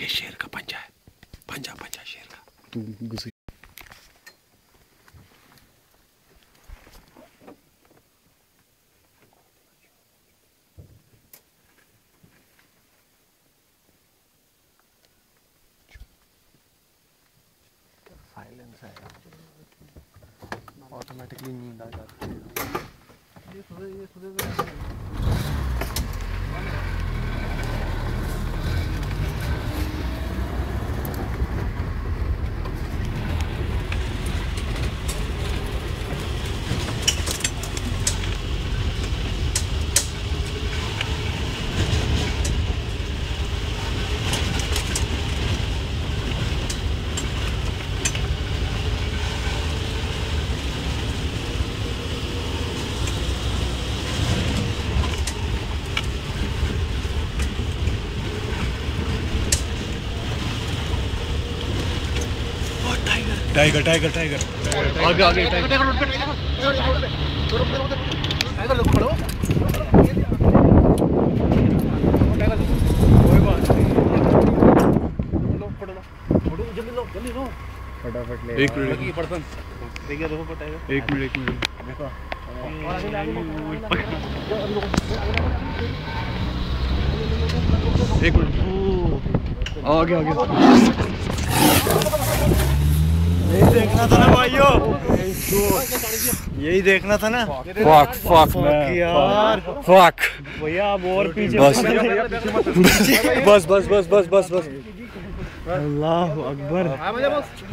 ये शेर का पंजा है। पंजा पंजा शेर का। तू घुस साइलेंस है ऑटोमेटिकली नींद आ जाती है। टाइगर टाइगर टाइगर आगे आगे टाइगर फटाफट ले एक मिनट एक मिनट मिनट एक मिनट आगे आगे यही देखना था ना भाइयों। यही देखना था ना। फक फक यार। फक भैया अब और पीछे बस बस बस बस बस बस बस अल्लाह अकबर।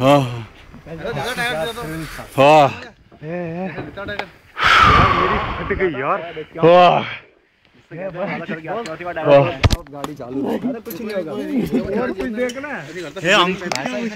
हाँ। हाँ। हट गई यार हाँ। गाड़ी चालू कुछ नहीं होगा। और कुछ देखना है। हम